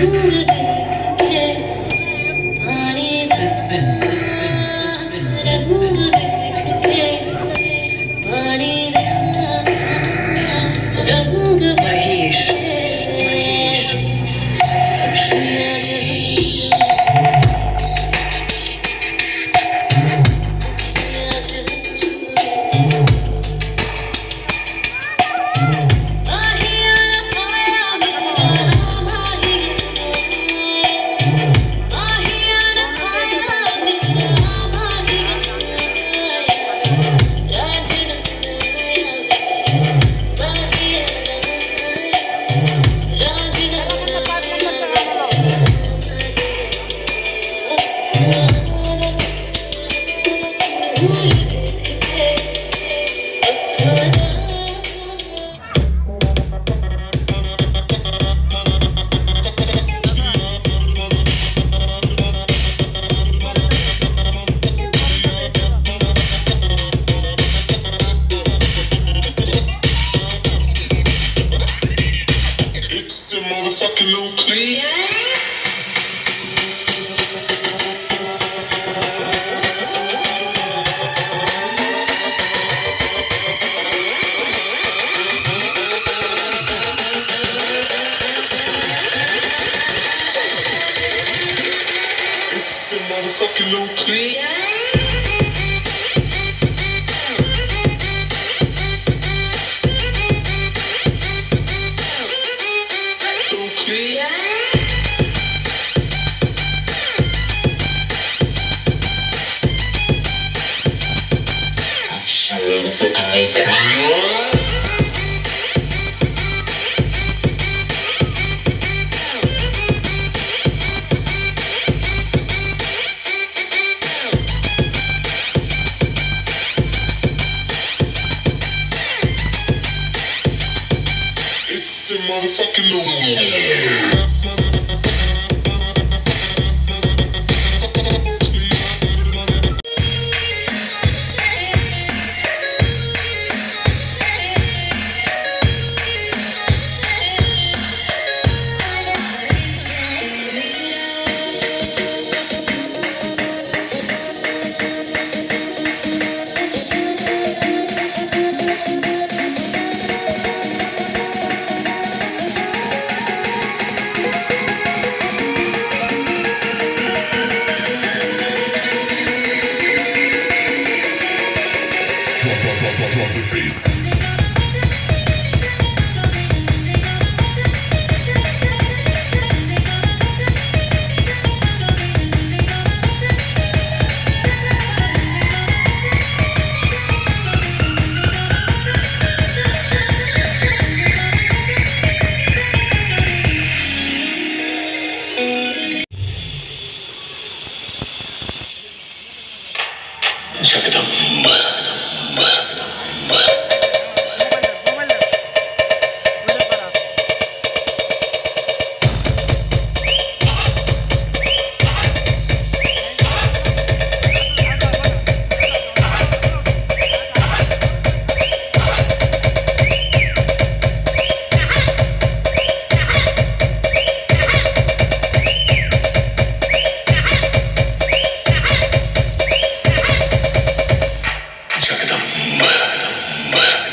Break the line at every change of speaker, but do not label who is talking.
Mm-hmm. It's a motherfucking It's
much.